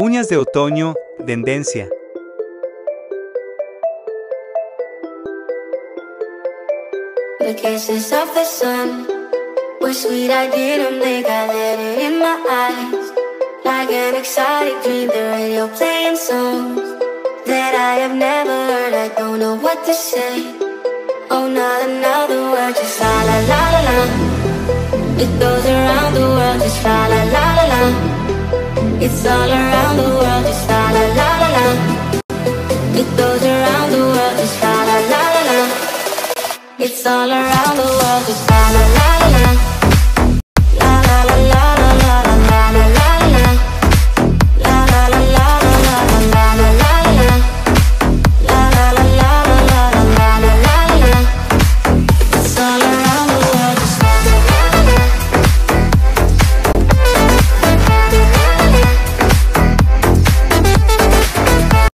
Uñas de otoño, tendencia. The kisses of the sun were sweet. I didn't think let in my eyes. Like an exotic dream, the radio playing songs that I have never heard. I don't know what to say. Oh, not another word, just la la la la la. It goes around the world, just la la la. It's all around the world, just la la la la. It goes around the world, just la la la la la. It's all around the world, just la la la.